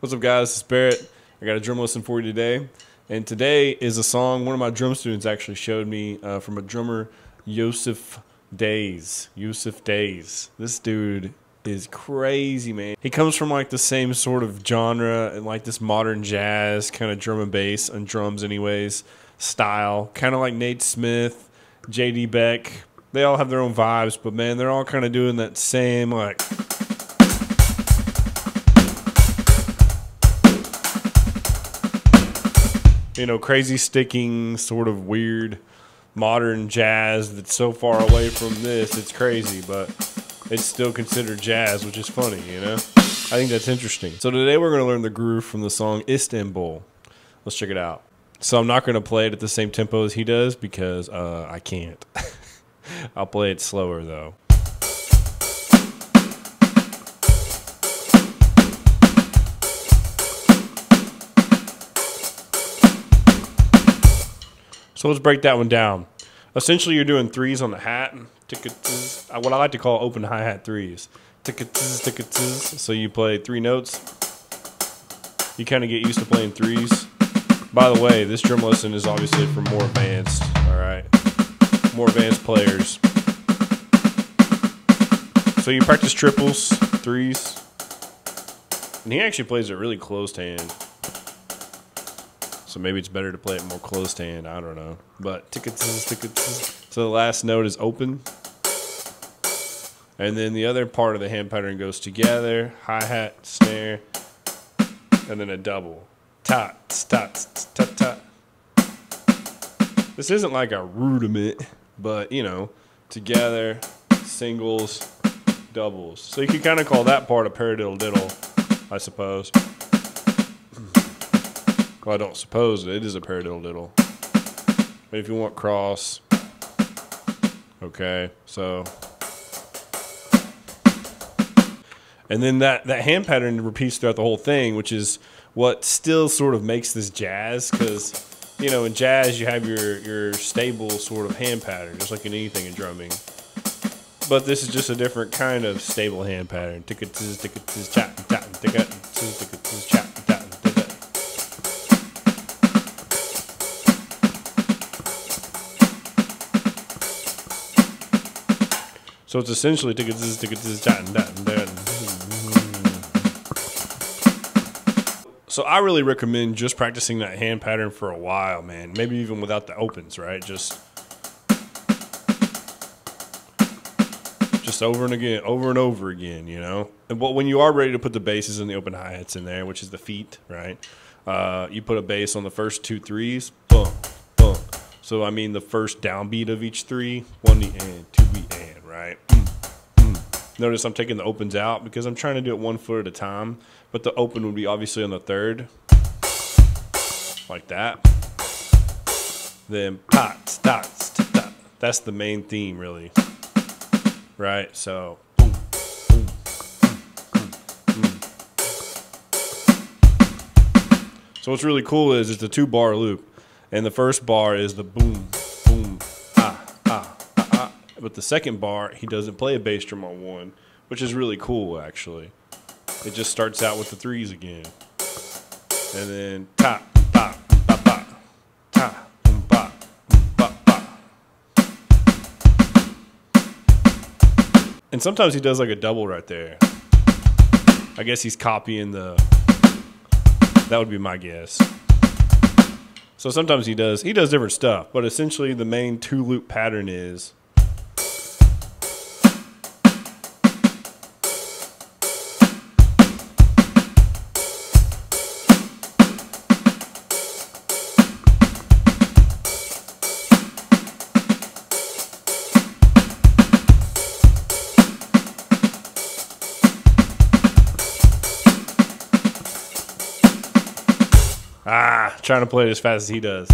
What's up, guys? It's Barrett. I got a drum lesson for you today. And today is a song one of my drum students actually showed me uh, from a drummer, Yussef Dayes. Yussef Dayes. This dude is crazy, man. He comes from like the same sort of genre and like this modern jazz kind of drum and bass and drums, anyways, style. Kind of like Nate Smith, JD Beck. They all have their own vibes, but man, they're all kind of doing that same like you know, crazy sticking, sort of weird modern jazz that's so far away from this, it's crazy, but it's still considered jazz, which is funny, you know? I think that's interesting. So today we're going to learn the groove from the song Istanbul. Let's check it out. So I'm not going to play it at the same tempo as he does because uh, I can't. I'll play it slower though. So let's break that one down. Essentially, you're doing threes on the hat. Uh, what I like to call open hi hat threes. So you play three notes. You kind of get used to playing threes. By the way, this drum lesson is obviously for more advanced. All right, more advanced players. So you practice triples, threes, and he actually plays it really closed hand. So maybe it's better to play it more closed hand. I don't know. But tickets, tickets. So the last note is open. And then the other part of the hand pattern goes together, hi hat, snare, and then a double. Ta, ta, ta, ta. This isn't like a rudiment, but you know, together, singles, doubles. So you could kind of call that part a paradiddle diddle, I suppose. Well, I don't suppose it is a paradiddle diddle. But if you want cross, okay, so. And then that, that hand pattern repeats throughout the whole thing, which is what still sort of makes this jazz, because, you know, in jazz you have your, your stable sort of hand pattern, just like in anything in drumming. But this is just a different kind of stable hand pattern. So it's essentially So I really recommend just practicing that hand pattern for a while, man. Maybe even without the opens, right? Just just over and again, over and over again, you know. And but when you are ready to put the basses and the open hi hats in there, which is the feet, right? Uh, you put a bass on the first two threes, boom, boom. So I mean the first downbeat of each three, one the and, two and right? Notice I'm taking the opens out because I'm trying to do it one foot at a time, but the open would be obviously on the third, like that. Then pot, dots, that's the main theme, really. Right? So, So what's really cool is it's a two bar loop, and the first bar is the boom, but the second bar, he doesn't play a bass drum on one, which is really cool actually. It just starts out with the threes again. And then ta, ba, ba, ba, ta, ba, ba, ba. And sometimes he does like a double right there. I guess he's copying the. That would be my guess. So sometimes he does he does different stuff, but essentially the main two loop pattern is Ah, trying to play it as fast as he does.